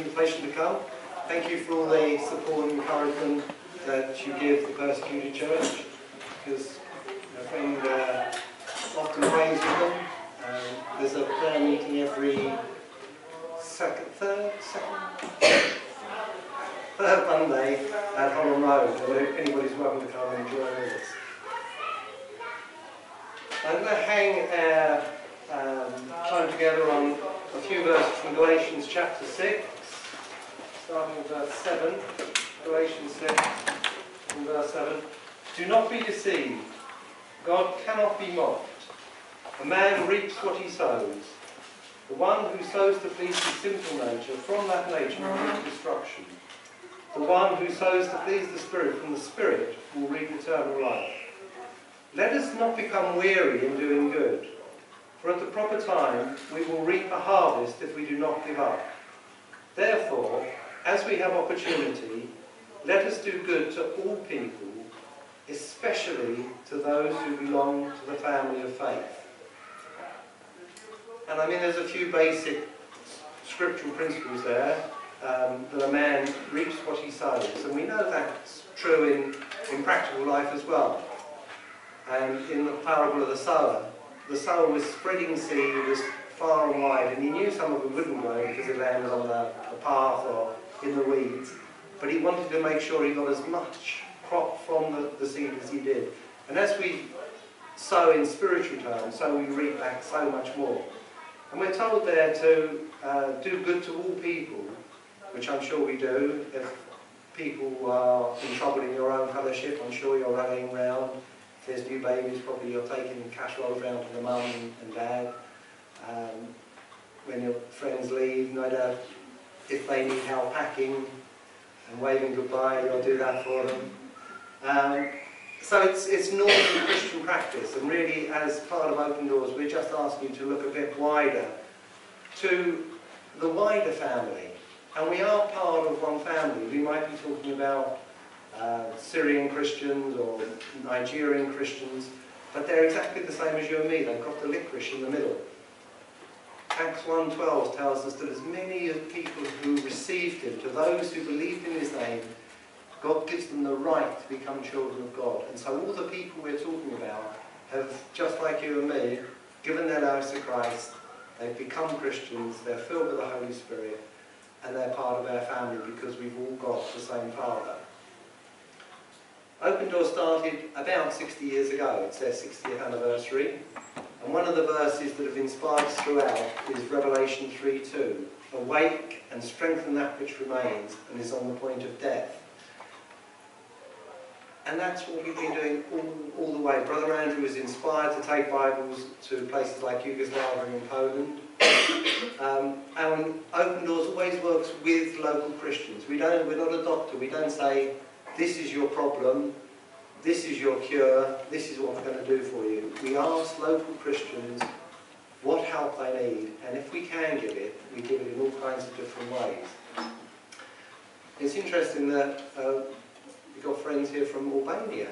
invitation to come. Thank you for all the support and encouragement that you give the persecuted church, because my friend uh, often prays with them. Um, there's a prayer meeting every second, third, second, third Monday at Holland Road, and anybody's welcome to come and join with us. I'm going to hang our um, time together on a few verses from Galatians chapter 6, starting with verse 7. Galatians 6, from verse 7. Do not be deceived. God cannot be mocked. A man reaps what he sows. The one who sows to please his sinful nature, from that nature will reap destruction. The one who sows to please the Spirit, from the Spirit will reap eternal life. Let us not become weary in doing good, for at the proper time we will reap a harvest if we do not give up. Therefore, as we have opportunity, let us do good to all people, especially to those who belong to the family of faith. And I mean, there's a few basic scriptural principles there. Um, that a man reaps what he sows. And we know that's true in, in practical life as well. And in the parable of the sower, the sower was spreading seed as far and wide, and he knew some of it wouldn't grow because it landed on the, the path or in the weeds. But he wanted to make sure he got as much crop from the, the seed as he did. And as we sow in spiritual terms, so we reap back so much more. And we're told there to uh, do good to all people, which I'm sure we do. If people are in trouble in your own fellowship, I'm sure you're rallying round. If there's new babies, probably you're taking cash rolls round to the mum and dad. Um, when your friends leave, no doubt if they need help packing and waving goodbye, you'll do that for them. Um, so it's, it's normal Christian practice, and really, as part of Open Doors, we're just asking you to look a bit wider to the wider family. And we are part of one family. We might be talking about uh, Syrian Christians or Nigerian Christians, but they're exactly the same as you and me. They've got the licorice in the middle. Acts 1.12 tells us that as many of people who received him, to those who believed in his name, God gives them the right to become children of God. And so all the people we're talking about have, just like you and me, given their lives to Christ, they've become Christians, they're filled with the Holy Spirit, and they're part of our family because we've all got the same Father. Open Door started about 60 years ago. It's their 60th anniversary. And one of the verses that have inspired us throughout is Revelation 3.2. Awake and strengthen that which remains and is on the point of death. And that's what we've been doing all, all the way. Brother Andrew was inspired to take Bibles to places like Yugoslavia and Poland. Um, and Open Doors always works with local Christians. We don't, we're not a doctor. We don't say, this is your problem, this is your cure, this is what we're going to do for you. We ask local Christians what help they need, and if we can give it, we give it in all kinds of different ways. It's interesting that uh, we've got friends here from Albania.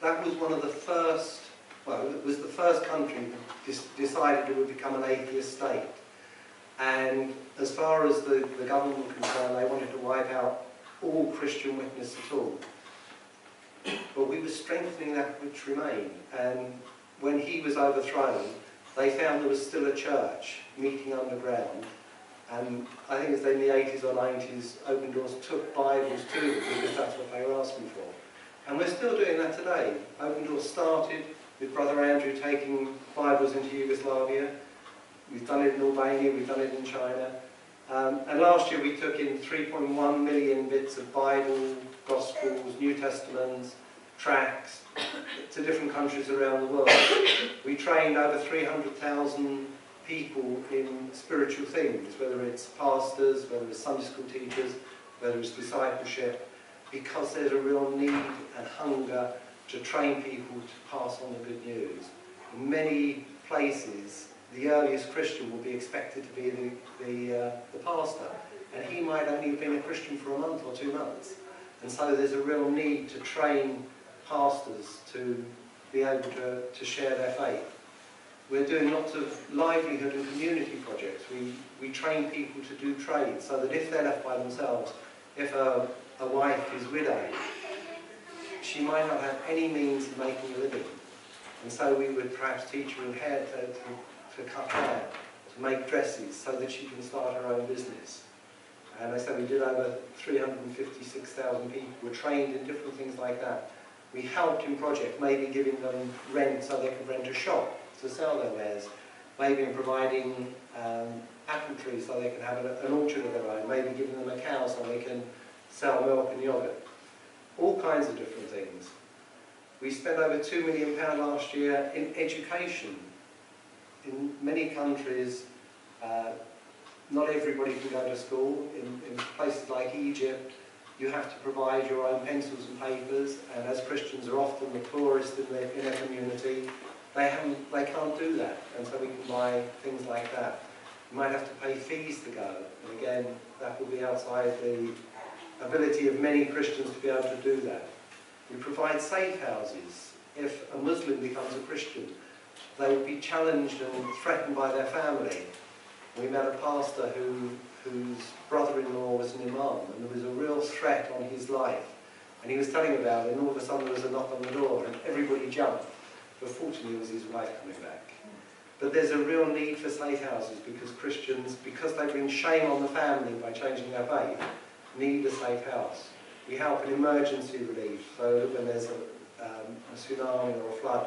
That was one of the first, well, it was the first country that decided it would become an atheist state. And as far as the, the government were concerned, they wanted to wipe out all Christian witness at all. But we were strengthening that which remained. And when he was overthrown, they found there was still a church meeting underground. And I think it's in the 80s or 90s, Open Doors took Bibles to them because that's what they were asking for. And we're still doing that today. Open Doors started with Brother Andrew taking Bibles into Yugoslavia. We've done it in Albania, we've done it in China. Um, and last year we took in 3.1 million bits of Bible, Gospels, New Testaments, tracts to different countries around the world. We trained over 300,000 people in spiritual things, whether it's pastors, whether it's Sunday school teachers, whether it's discipleship, because there's a real need and hunger to train people to pass on the good news. In many places, the earliest Christian will be expected to be the, the, uh, the pastor. And he might only have been a Christian for a month or two months. And so there's a real need to train pastors to be able to, to share their faith. We're doing lots of livelihood and community projects. We, we train people to do trades so that if they're left by themselves, if a, a wife is widowed, she might not have any means of making a living. And so we would perhaps teach her in hair to, to, cut hair, to make dresses so that she can start her own business. And I said we did over 356,000 people were trained in different things like that. We helped in projects, maybe giving them rent so they could rent a shop to sell their wares, maybe in providing um, apple trees so they can have an, an orchard of their own, maybe giving them a cow so they can sell milk and yogurt. All kinds of different things. We spent over £2 million last year in education. In many countries, uh, not everybody can go to school. In, in places like Egypt, you have to provide your own pencils and papers, and as Christians are often the poorest in their, in their community, they, haven't, they can't do that, and so we can buy things like that. You might have to pay fees to go, and again, that will be outside the ability of many Christians to be able to do that. We provide safe houses. If a Muslim becomes a Christian, they would be challenged and threatened by their family. We met a pastor who, whose brother-in-law was an imam, and there was a real threat on his life. And he was telling about it, and all of a sudden there was a knock on the door, and everybody jumped. But fortunately, it was his wife coming back. But there's a real need for safe houses because Christians, because they bring shame on the family by changing their faith, need a safe house. We help in emergency relief, so when there's a, um, a tsunami or a flood,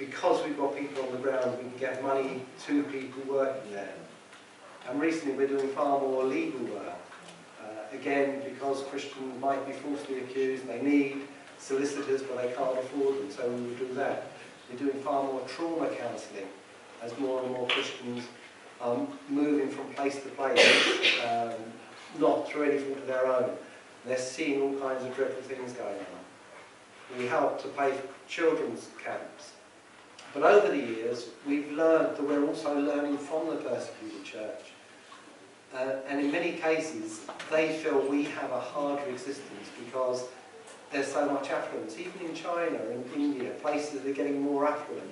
because we've got people on the ground, we can get money to people working there. And recently we're doing far more legal work. Uh, again, because Christians might be falsely accused, they need solicitors, but they can't afford them, so we will do that. We're doing far more trauma counselling as more and more Christians are moving from place to place, um, not through any fault of their own. They're seeing all kinds of dreadful things going on. We help to pay for children's camps. But over the years, we've learned that we're also learning from the persecuted church. Uh, and in many cases, they feel we have a harder existence because there's so much affluence. Even in China and India, places that are getting more affluent,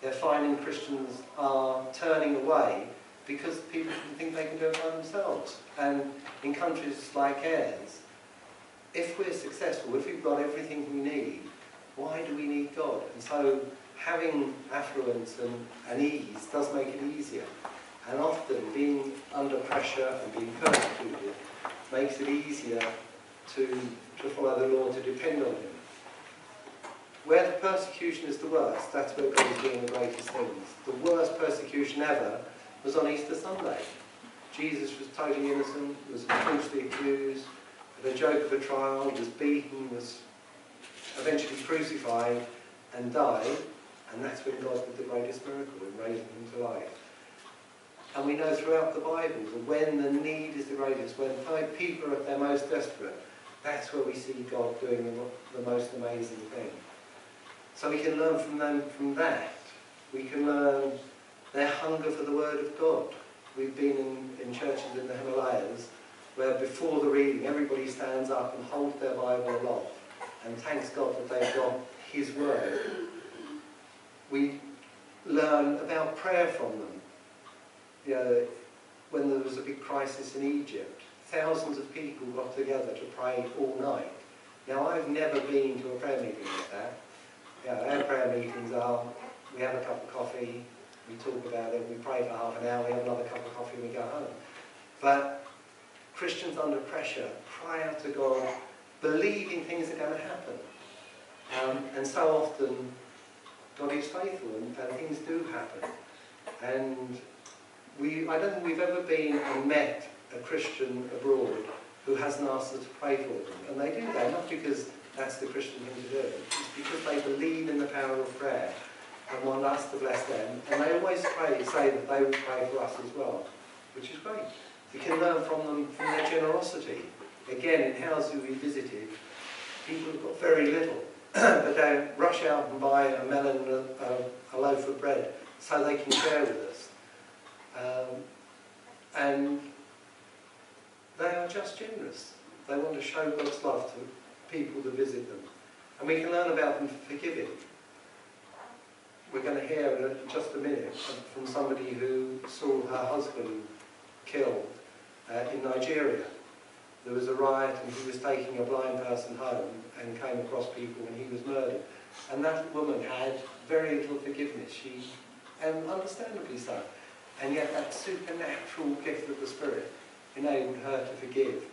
they're finding Christians are turning away because people think they can do it by themselves. And in countries like ours, if we're successful, if we've got everything we need, why do we need God? And so having affluence and, and ease does make it easier. And often being under pressure and being persecuted makes it easier to, to follow the Lord, to depend on Him. Where the persecution is the worst, that's where God is doing the greatest things. The worst persecution ever was on Easter Sunday. Jesus was totally innocent, was falsely accused, the joke of a trial, was beaten, was eventually crucified and died, and that's when God did the greatest miracle in raising him to life. And we know throughout the Bible that when the need is the greatest, when people are at their most desperate, that's where we see God doing the, the most amazing thing. So we can learn from them from that. We can learn their hunger for the Word of God. We've been in, in churches in the Himalayas where before the reading everybody stands up and holds their Bible aloft and thanks God that they've got His Word. We learn about prayer from them. You know, when there was a big crisis in Egypt, thousands of people got together to pray all night. Now, I've never been to a prayer meeting like that. You know, our prayer meetings are, we have a cup of coffee, we talk about it, we pray for half an hour, we have another cup of coffee and we go home. But Christians under pressure cry out to God, believing things are going to happen. Um, and so often, God is faithful and, and, things do happen. And we, I don't think we've ever been and met a Christian abroad who hasn't asked us to pray for them. And they do that, not because that's the Christian thing to do, it's because they believe in the power of prayer and want us to bless them. And they always pray, say that they will pray for us as well, which is great. We can learn from them, from their generosity. Again, in houses we visited, people have got very little, but they rush out and buy a melon and a, a, loaf of bread so they can share with us. Um, and they are just generous. They want to show God's love to people that visit them. And we can learn about them forgiving. we're going to hear in just a minute from somebody who saw her husband killed uh, in Nigeria. There was a riot and he was taking a blind person home and came across people and he was murdered. And that woman had very little forgiveness. She, and understandably so. And yet that supernatural gift of the Spirit enabled her to forgive.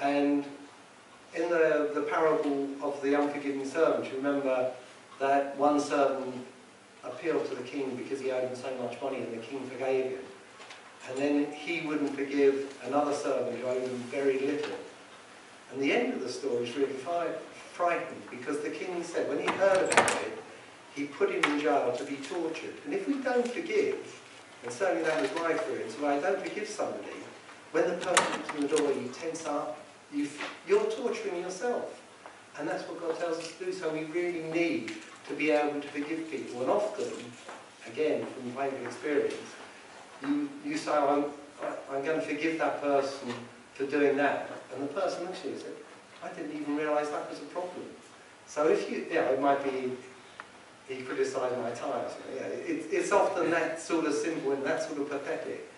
And in the, the parable of the unforgiving servant, you remember that one servant appealed to the king because he owed him so much money and the king forgave him. And then he wouldn't forgive another servant who owed him very little. And the end of the story is really frightening because the king said when he heard about it, he put him in jail to be tortured. And if we don't forgive, and certainly that was my experience, when I don't forgive somebody, when the person comes to the door, you tense up, you, you're torturing yourself. And that's what God tells us to do. So we really need to be able to forgive people. And often, again, from painful experience, you, you say, I'm, I'm going to forgive that person for doing that. And the person and says, I didn't even realise that was a problem. So if you, yeah, it might be, he criticised my tie Yeah, it, it's often that sort of simple and that sort of pathetic.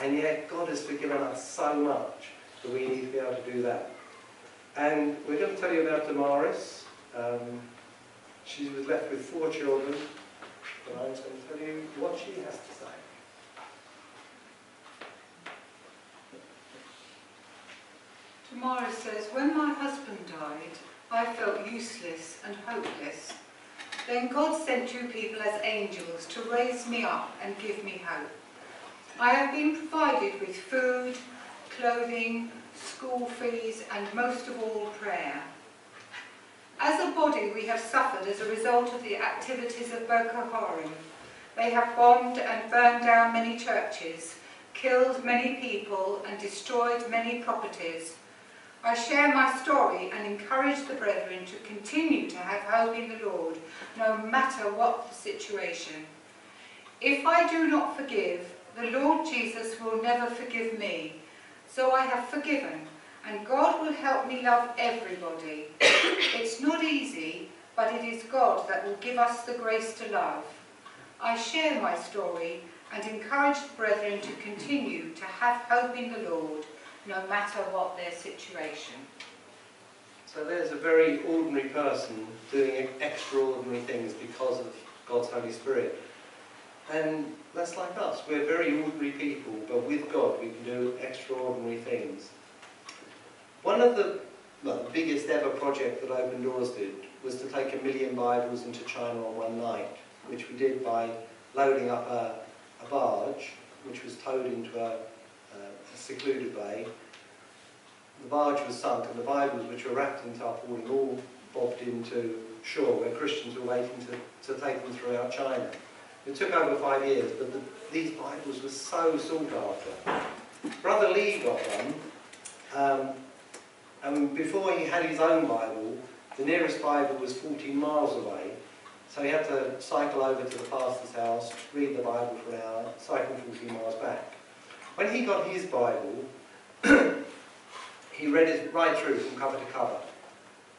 And yet God has forgiven us so much that we need to be able to do that. And we're going to tell you about Damaris. Um, she was left with four children. And I'm going to tell you what she has to say. Damaris says, when my husband died, I felt useless and hopeless. Then God sent two people as angels to raise me up and give me hope. I have been provided with food, clothing, school fees, and most of all, prayer. As a body, we have suffered as a result of the activities of Boko Haram. They have bombed and burned down many churches, killed many people, and destroyed many properties. I share my story and encourage the brethren to continue to have hope in the Lord, no matter what the situation. If I do not forgive, the Lord Jesus will never forgive me. So I have forgiven, and God will help me love everybody. it's not easy, but it is God that will give us the grace to love. I share my story and encourage the brethren to continue to have hope in the Lord, no matter what their situation. So there's a very ordinary person doing extraordinary things because of God's Holy Spirit. And that's like us. We're very ordinary people, but with God we can do extraordinary things. One of the, well, the biggest ever project that Open Doors did was to take a million Bibles into China on one night, which we did by loading up a, a barge, which was towed into a, secluded bay. The barge was sunk and the Bibles, which were wrapped in tarpaulin, all bobbed into shore where Christians were waiting to, to take them throughout China. It took over five years, but the, these Bibles were so sought after. Brother Lee got one, um, and before he had his own Bible, the nearest Bible was 14 miles away, so he had to cycle over to the pastor's house, read the Bible for an hour, cycle 14 miles back. When he got his Bible, he read it right through from cover to cover.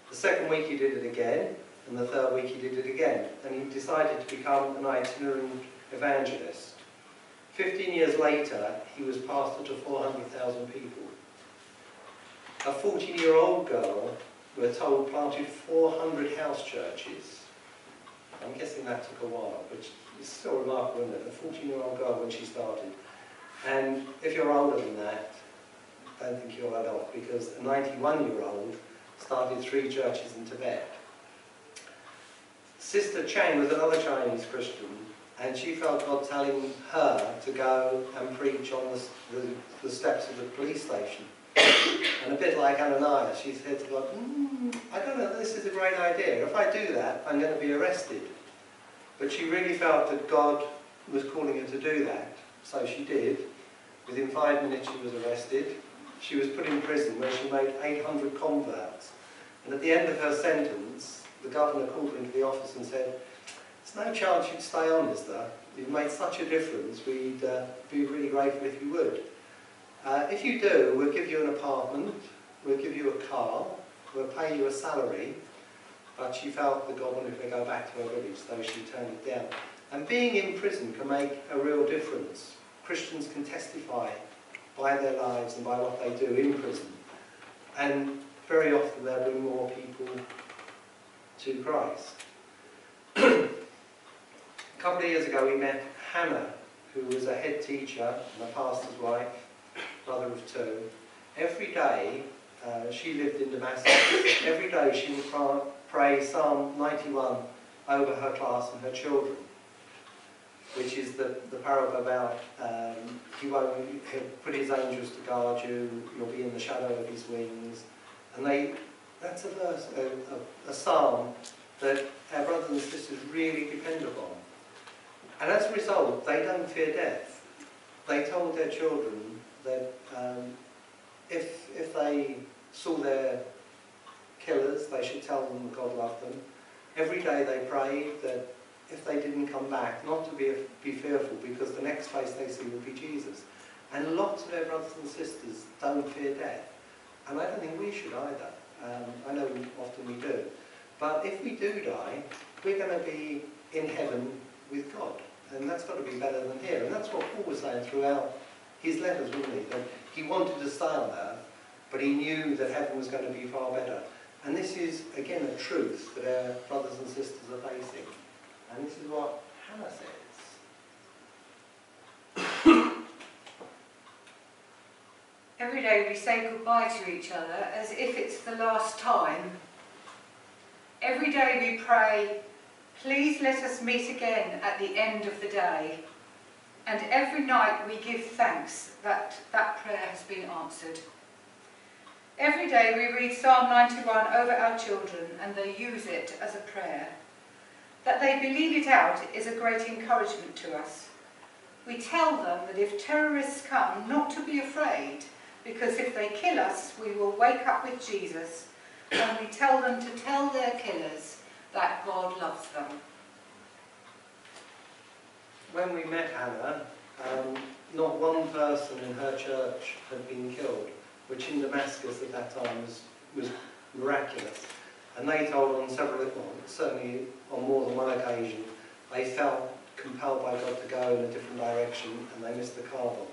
The second week he did it again, and the third week he did it again, and he decided to become an itinerant evangelist. Fifteen years later, he was pastor to 400,000 people. A 14-year-old girl, we're told, planted 400 house churches. I'm guessing that took a while, but it's still remarkable, isn't it? A 14-year-old girl when she started. And if you're older than that, I don't think you're that off, because a 91-year-old started three churches in Tibet. Sister Chang was another Chinese Christian, and she felt God telling her to go and preach on the, the, the steps of the police station. and a bit like Ananias, she said to God, mm, I don't know, this is a great idea. If I do that, I'm going to be arrested. But she really felt that God was calling her to do that. So she did. Within five minutes she was arrested. She was put in prison where she made 800 converts. And at the end of her sentence, the governor called her into the office and said, there's no chance you'd stay on, is there? You've made such a difference, we'd uh, be really grateful if you would. Uh, if you do, we'll give you an apartment, we'll give you a car, we'll pay you a salary, but she felt the her to go back to her village, so she turned it down. And being in prison can make a real difference. Christians can testify by their lives and by what they do in prison. And very often they'll bring more people to Christ. a couple of years ago we met Hannah, who was a head teacher and a pastor's wife, mother of two. Every day, uh, she lived in Damascus, every day she would pray Psalm 91 over her class and her children which is the, the parable about um, he won't he'll put his angels to guard you, you'll be in the shadow of his wings. And they that's a verse, a, a, a psalm that our brothers and sisters really depend upon. And as a result, they don't fear death. They told their children that um, if, if they saw their killers, they should tell them that God loved them. Every day they prayed that if they didn't come back, not to be, be fearful because the next face they see will be Jesus. And lots of their brothers and sisters don't fear death. And I don't think we should either. Um, I know often we do. But if we do die, we're going to be in heaven with God. And that's got to be better than here. And that's what Paul was saying throughout his letters, wasn't he? That he wanted to stay on earth, but he knew that heaven was going to be far better. And this is, again, a truth that our brothers and sisters are facing. And this is what Hannah says. Every day we say goodbye to each other as if it's the last time. Every day we pray, please let us meet again at the end of the day. And every night we give thanks that that prayer has been answered. Every day we read Psalm 91 over our children and they use it as a prayer. That they believe it out is a great encouragement to us. We tell them that if terrorists come, not to be afraid, because if they kill us, we will wake up with Jesus, and we tell them to tell their killers that God loves them. When we met Hannah, um, not one person in her church had been killed, which in Damascus at that time was, was miraculous. And they told on several, well, certainly on more than one occasion, they felt compelled by God to go in a different direction and they missed the car bomb.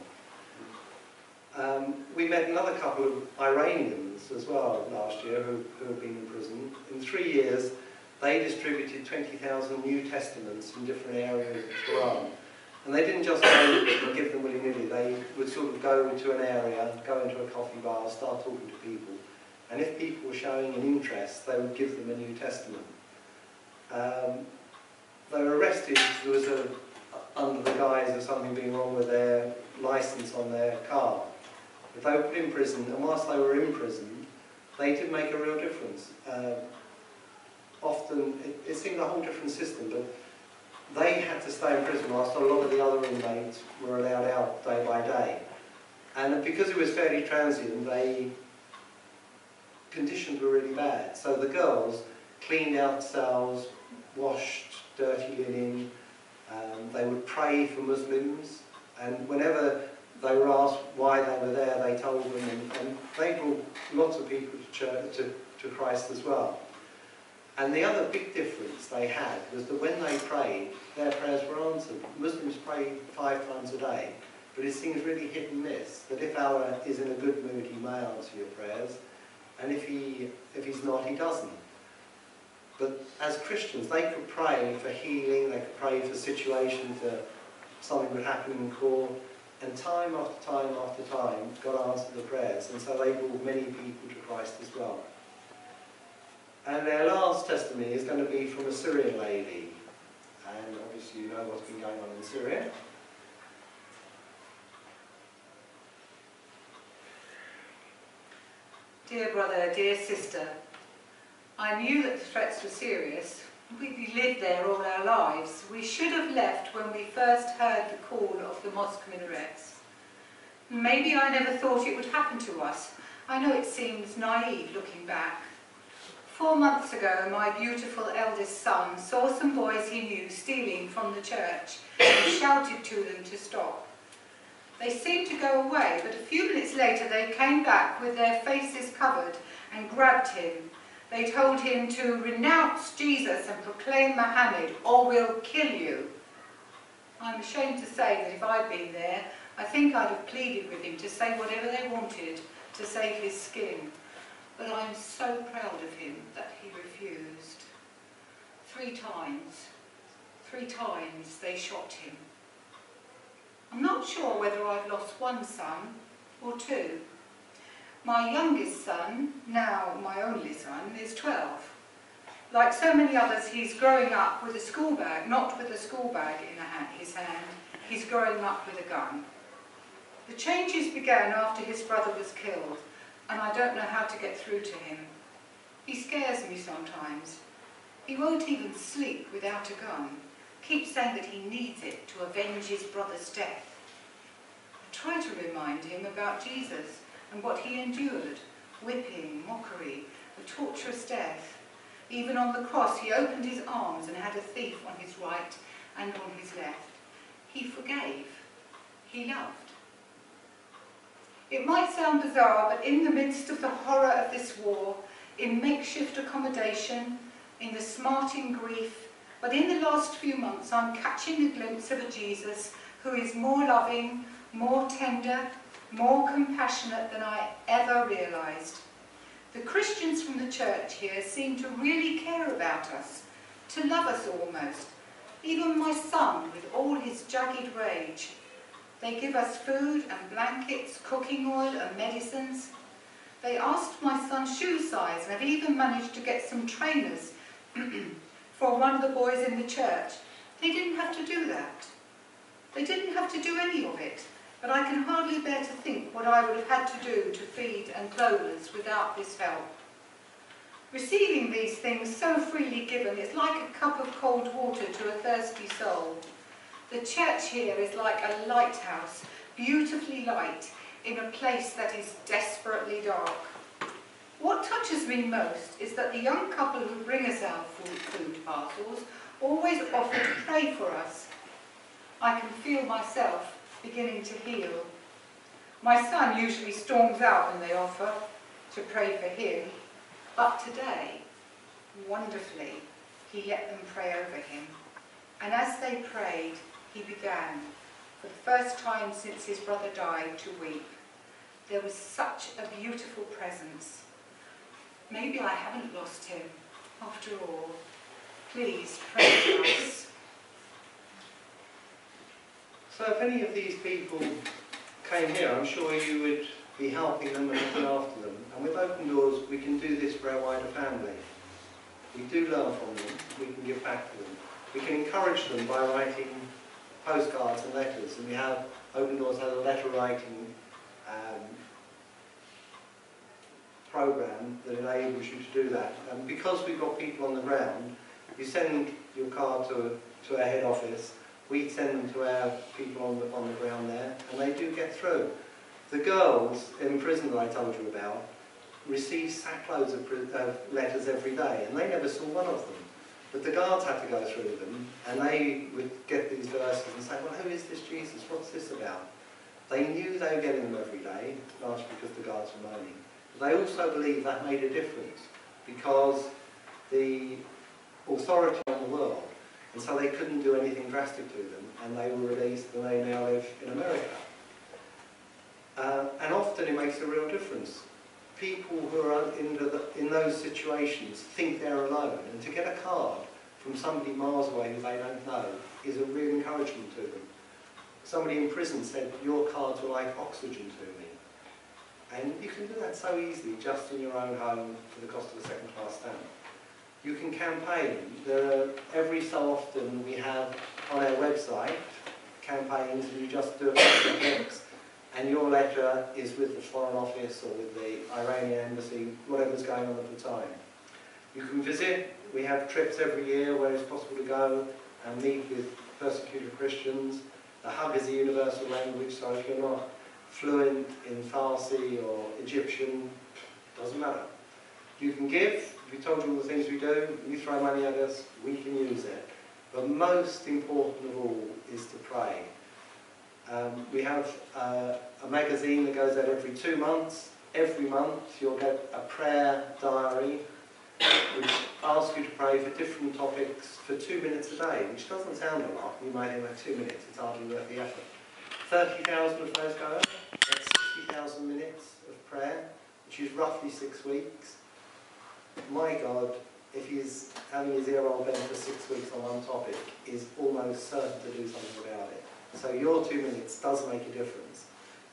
Um, we met another couple of Iranians as well last year who, who have been in prison. In three years, they distributed 20,000 New Testaments in different areas of Tehran. And they didn't just go and give them willy-nilly, they would sort of go into an area, go into a coffee bar, start talking to people. And if people were showing an interest, they would give them a New Testament. Um, they were arrested, there was a, under the guise of something being wrong with their license on their car. They were put in prison, and whilst they were in prison, they did make a real difference. Uh, often, it, it seemed a whole different system, but they had to stay in prison whilst a lot of the other inmates were allowed out day by day. And because it was fairly transient, they conditions were really bad. So the girls cleaned out cells, washed dirty linen, um, they would pray for Muslims, and whenever they were asked why they were there, they told them, and, and they brought lots of people to, church, to, to Christ as well. And the other big difference they had was that when they prayed, their prayers were answered. Muslims pray five times a day, but it seems really hit and miss, that if Allah is in a good mood, he may answer your prayers, and if, he, if he's not, he doesn't. But as Christians, they could pray for healing, they could pray for situations that something would happen in court, and time after time after time, God answered the prayers, and so they brought many people to Christ as well. And their last testimony is going to be from a Syrian lady. And obviously you know what's been going on in Syria. Dear brother, dear sister, I knew that the threats were serious. We've lived there all our lives. We should have left when we first heard the call of the mosque minarets. Maybe I never thought it would happen to us. I know it seems naive looking back. Four months ago, my beautiful eldest son saw some boys he knew stealing from the church and shouted to them to stop. They seemed to go away, but a few minutes later they came back with their faces covered and grabbed him they told him to renounce Jesus and proclaim Muhammad or we'll kill you. I'm ashamed to say that if I'd been there, I think I'd have pleaded with him to say whatever they wanted to save his skin. But I'm so proud of him that he refused. Three times, three times they shot him. I'm not sure whether I've lost one son or two. My youngest son, now my only son, is 12. Like so many others, he's growing up with a school bag, not with a school bag in his hand. He's growing up with a gun. The changes began after his brother was killed, and I don't know how to get through to him. He scares me sometimes. He won't even sleep without a gun. Keeps saying that he needs it to avenge his brother's death. I try to remind him about Jesus and what he endured, whipping, mockery, a torturous death. Even on the cross, he opened his arms and had a thief on his right and on his left. He forgave. He loved. It might sound bizarre, but in the midst of the horror of this war, in makeshift accommodation, in the smarting grief, but in the last few months I'm catching a glimpse of a Jesus who is more loving, more tender, more compassionate than I ever realised. The Christians from the church here seem to really care about us, to love us almost. Even my son, with all his jagged rage, they give us food and blankets, cooking oil and medicines. They asked my son's shoe size and have even managed to get some trainers for one of the boys in the church. They didn't have to do that. They didn't have to do any of it, but I can hardly bear to think what I would have had to do to feed and clothe us without this help. Receiving these things so freely given is like a cup of cold water to a thirsty soul. The church here is like a lighthouse, beautifully light, in a place that is desperately dark. What touches me most is that the young couple who bring us our food, parcels always offer to pray for us. I can feel myself beginning to heal. My son usually storms out when they offer to pray for him, but today, wonderfully, he let them pray over him. And as they prayed, he began, for the first time since his brother died, to weep. There was such a beautiful presence. Maybe I haven't lost him, after all. Please pray for us. So if any of these people came here, I'm sure you would be helping them and looking after them. And with Open Doors, we can do this for our wider family. We do learn from them, we can give back to them. We can encourage them by writing postcards and letters, and we have, Open Doors has a letter writing um, program that enables you to do that. And because we've got people on the ground, you send your card to, to our head office, we send them to our people on the, on the ground there, and they do get through. The girls in prison that I told you about receive sackloads of, of letters every day, and they never saw one of them. But the guards had to go through them, and they would get these verses and say, well, who is this Jesus? What's this about? They knew they were getting them every day, largely because the guards were moaning. They also believe that made a difference, because the authority on the world, and so they couldn't do anything drastic to them, and they were released, and they now live in America. Uh, and often it makes a real difference people who are in, the, in those situations think they're alone. And to get a card from somebody miles away who they don't know is a real encouragement to them. Somebody in prison said, your cards were like oxygen to me. And you can do that so easily just in your own home for the cost of a second class stamp. You can campaign. Every so often we have on our website campaigns and you just do it and your letter is with the Foreign Office or with the Iranian Embassy, whatever's going on at the time. You can visit, we have trips every year where it's possible to go and meet with persecuted Christians. The Hug is a universal language, so if you're not fluent in Farsi or Egyptian, doesn't matter. You can give, we told you all the things we do, you throw money at us, we can use it. But most important of all is to pray. Um, we have uh, a magazine that goes out every two months. Every month you'll get a prayer diary which asks you to pray for different topics for two minutes a day, which doesn't sound a lot. You might think, well, two minutes, it's hardly worth the effort. 30,000 of those go over. That's 60,000 minutes of prayer, which is roughly six weeks. My God, if he's having his ear roll bent for six weeks on one topic, is almost certain to do something about it. So your two minutes does make a difference.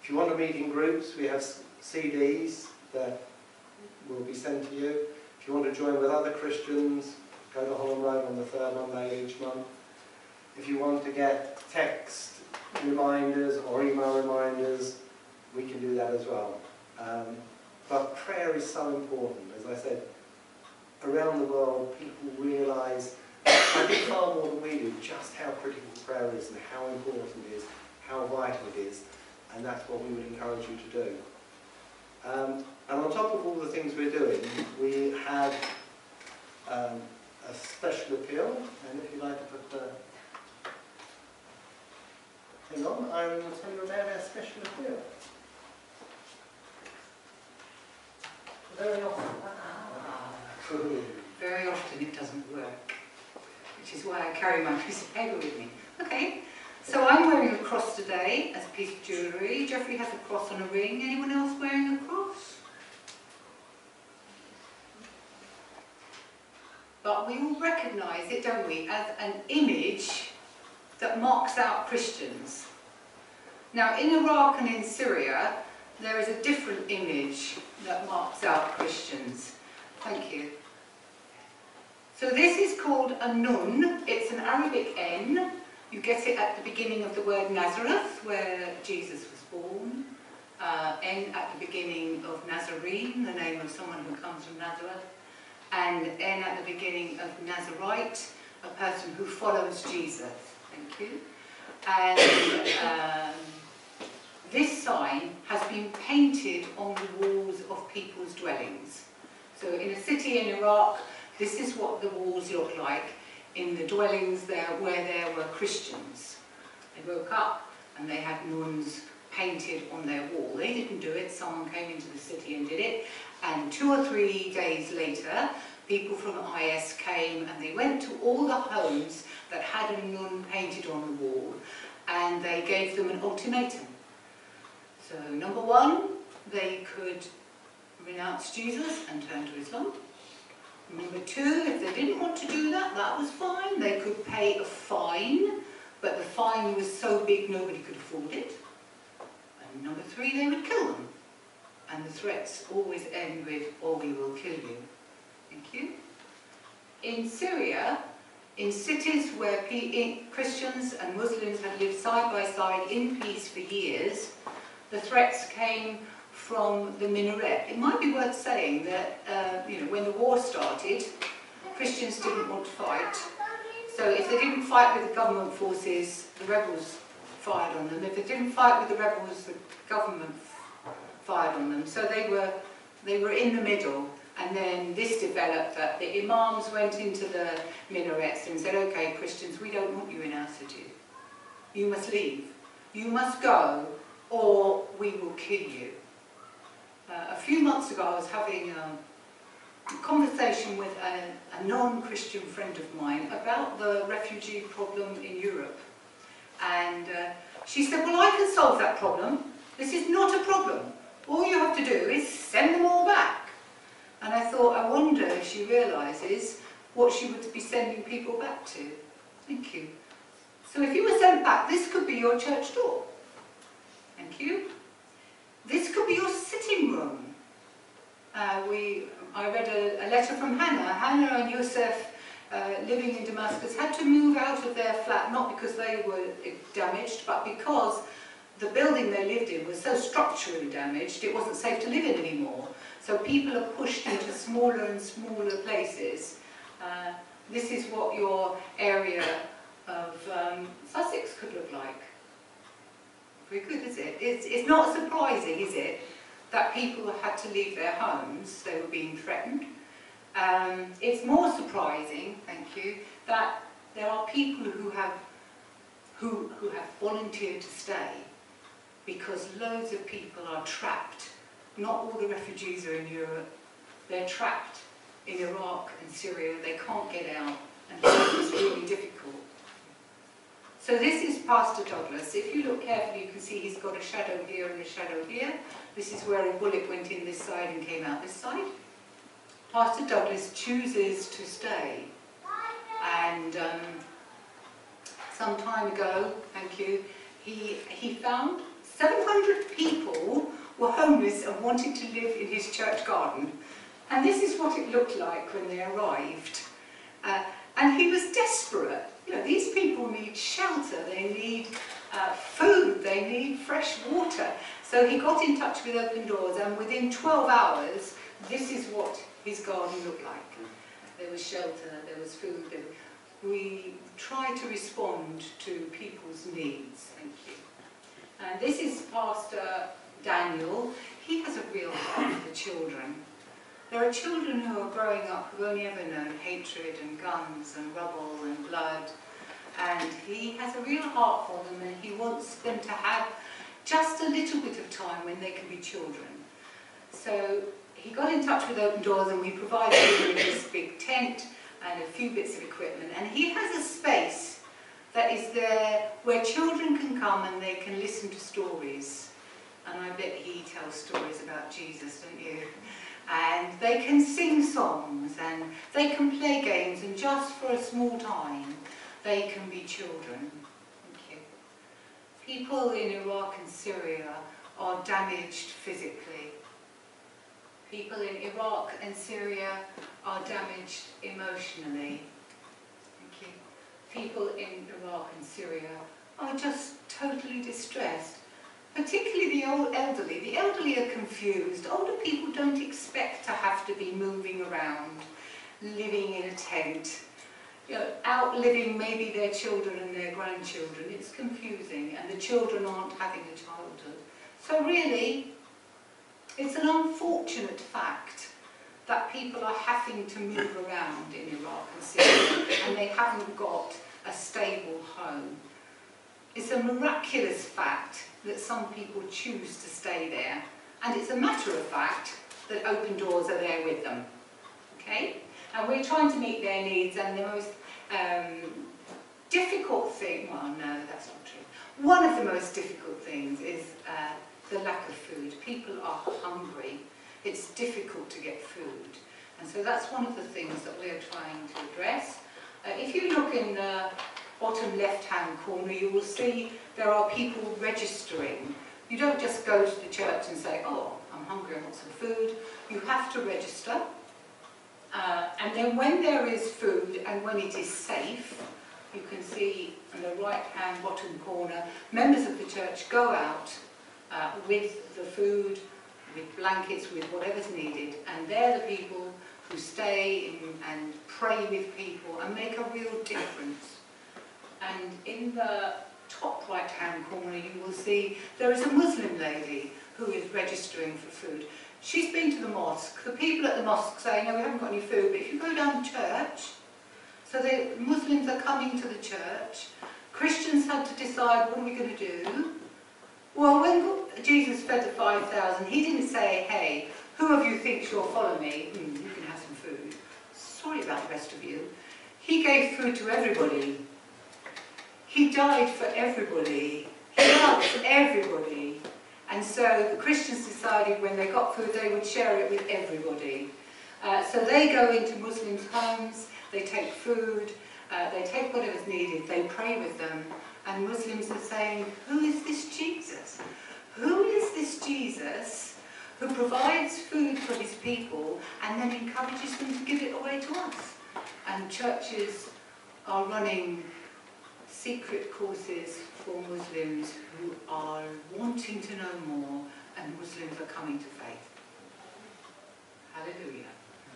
If you want to meet in groups, we have CDs that will be sent to you. If you want to join with other Christians, go to Holland Road on the third Monday each month. If you want to get text reminders or email reminders, we can do that as well. Um, but prayer is so important. As I said, around the world, people realise, think far more than we do, just how critical prayer is and how important it is, how vital it is, and that's what we would encourage you to do. Um, and on top of all the things we're doing, we have um, a special appeal, and if you'd like to put the on, I will tell you about our special appeal. Very often. Ah, very often it doesn't work, which is why I carry my piece of paper with me. Okay, so I'm wearing a cross today as a piece of jewellery. Jeffrey has a cross on a ring. Anyone else wearing a cross? But we all recognise it, don't we, as an image that marks out Christians. Now, in Iraq and in Syria, there is a different image that marks out Christians. Thank you. So this is called a nun. It's an Arabic N. You get it at the beginning of the word Nazareth, where Jesus was born. Uh, N at the beginning of Nazarene, the name of someone who comes from Nazareth. And N at the beginning of Nazarite, a person who follows Jesus. Thank you. And um, this sign has been painted on the walls of people's dwellings. So in a city in Iraq, this is what the walls look like in the dwellings there where there were Christians. They woke up and they had nuns painted on their wall. They didn't do it, someone came into the city and did it. And two or three days later, people from IS came and they went to all the homes that had a nun painted on the wall and they gave them an ultimatum. So number one, they could renounce Jesus and turn to Islam. Number two, if they didn't want to do that, that was fine. They could pay a fine, but the fine was so big nobody could afford it. And number three, they would kill them. And the threats always end with, or we will kill you. Thank you. In Syria, in cities where Christians and Muslims had lived side by side in peace for years, the threats came from the minaret. It might be worth saying that, uh, you know, when the war started, Christians didn't want to fight. So if they didn't fight with the government forces, the rebels fired on them. If they didn't fight with the rebels, the government fired on them. So they were, they were in the middle. And then this developed that the imams went into the minarets and said, okay, Christians, we don't want you in our city. You must leave. You must go or we will kill you. Uh, a few months ago I was having um, a conversation with a, a non-Christian friend of mine about the refugee problem in Europe. And uh, she said, well I can solve that problem. This is not a problem. All you have to do is send them all back. And I thought, I wonder if she realises what she would be sending people back to. Thank you. So if you were sent back, this could be your church door. Thank you. This could be your sitting room. Uh, we, I read a, a, letter from Hannah. Hannah and Yosef, uh, living in Damascus, had to move out of their flat, not because they were damaged, but because the building they lived in was so structurally damaged, it wasn't safe to live in anymore. So people are pushed into smaller and smaller places. Uh, this is what your area of um, Sussex could look like very good, is it? It's, it's not surprising, is it, that people had to leave their homes, they were being threatened. Um, it's more surprising, thank you, that there are people who have, who, who have volunteered to stay because loads of people are trapped. Not all the refugees are in Europe, they're trapped in Iraq and Syria. They can't get out and it's really difficult. So this is Pastor Douglas. If you look carefully, you can see he's got a shadow here and a shadow here. This is where a bullet went in this side and came out this side. Pastor Douglas chooses to stay. And um, some time ago, thank you, he, he found 700 people were homeless and wanted to live in his church garden. And this is what it looked like when they arrived. Uh, and he was desperate. You know, these people need shelter, they need uh, food, they need fresh water. So he got in touch with Open Doors and within 12 hours, this is what his garden looked like. There was shelter, there was food. There, we try to respond to people's needs. Thank you. And this is Pastor Daniel. He has a real heart for children. There are children who are growing up who've only ever known hatred and guns and rubble and blood. And he has a real heart for them and he wants them to have just a little bit of time when they can be children. So he got in touch with Open Doors and we provided him with this big tent and a few bits of equipment. And he has a space that is there where children can come and they can listen to stories. And I bet he tells stories about Jesus, don't you? And they can sing songs and they can play games and just for a small time they can be children. Thank you. People in Iraq and Syria are damaged physically. People in Iraq and Syria are damaged emotionally. Thank you. People in Iraq and Syria are just totally distressed. Particularly the old elderly. The elderly are confused. Older people don't expect to have to be moving around, living in a tent, you know, outliving maybe their children and their grandchildren. It's confusing and the children aren't having a childhood. So really, it's an unfortunate fact that people are having to move around in Iraq and Syria and they haven't got a stable home. It's a miraculous fact that some people choose to stay there and it's a matter of fact that open doors are there with them. Okay? And we're trying to meet their needs and the most um, difficult thing, well no, that's not true. One of the most difficult things is uh, the lack of food. People are hungry. It's difficult to get food. And so that's one of the things that we're trying to address. Uh, if you look in the bottom left-hand corner, you will see there are people registering. You don't just go to the church and say, oh, I'm hungry, I want some food. You have to register. Uh, and then when there is food and when it is safe, you can see in the right-hand bottom corner, members of the church go out uh, with the food, with blankets, with whatever's needed, and they're the people who stay and pray with people and make a real difference. And in the top right-hand corner, you will see there is a Muslim lady who is registering for food. She's been to the mosque. The people at the mosque say, no, we haven't got any food, but if you go down to church, so the Muslims are coming to the church, Christians had to decide, what are we going to do? Well, when Jesus fed the 5,000, he didn't say, hey, who of you thinks you'll follow me? Mm, you can have some food. Sorry about the rest of you. He gave food to everybody. He died for everybody. He loved everybody. And so the Christians decided when they got food, they would share it with everybody. Uh, so they go into Muslims' homes, they take food, uh, they take whatever's needed, they pray with them, and Muslims are saying, who is this Jesus? Who is this Jesus who provides food for his people and then encourages them to give it away to us? And churches are running secret courses for Muslims who are wanting to know more and Muslims are coming to faith. Hallelujah.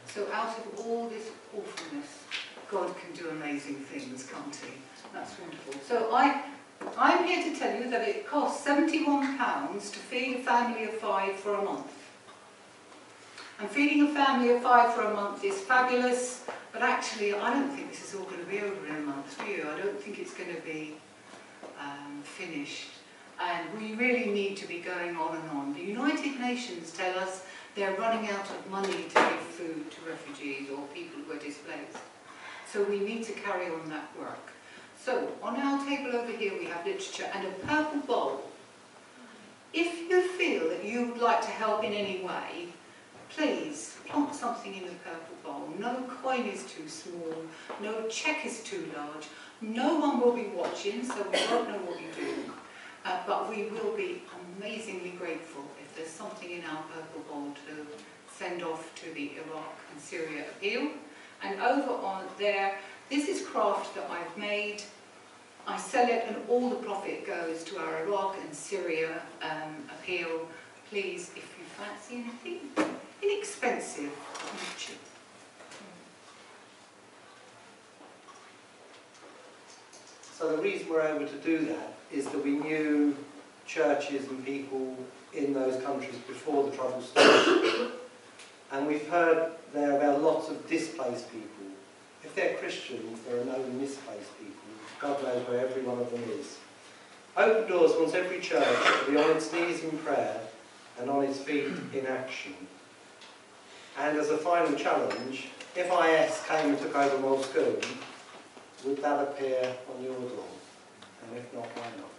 So out of all this awfulness, God can do amazing things, can't he? That's wonderful. So I, I'm here to tell you that it costs £71 to feed a family of five for a month. And feeding a family of five for a month is fabulous. But actually, I don't think this is all going to be over in a month, do you? I don't think it's going to be um, finished. And we really need to be going on and on. The United Nations tell us they're running out of money to give food to refugees or people who are displaced. So we need to carry on that work. So on our table over here we have literature and a purple bowl. If you feel that you would like to help in any way, please plonk something in the purple bowl. No coin is too small, no cheque is too large. No one will be watching, so we won't know what you do. Uh, but we will be amazingly grateful if there's something in our purple bowl to send off to the Iraq and Syria appeal. And over on there, this is craft that I've made. I sell it and all the profit goes to our Iraq and Syria um, appeal. Please, if you fancy anything, inexpensive, cheap. So the reason we're able to do that is that we knew churches and people in those countries before the trouble started. and we've heard there about lots of displaced people. If they're Christians, there are no misplaced people. God knows where every one of them is. Open Doors wants every church to be on its knees in prayer and on its feet in action. And as a final challenge, if IS came and took over World School, would that appear on your door? And if not, why not?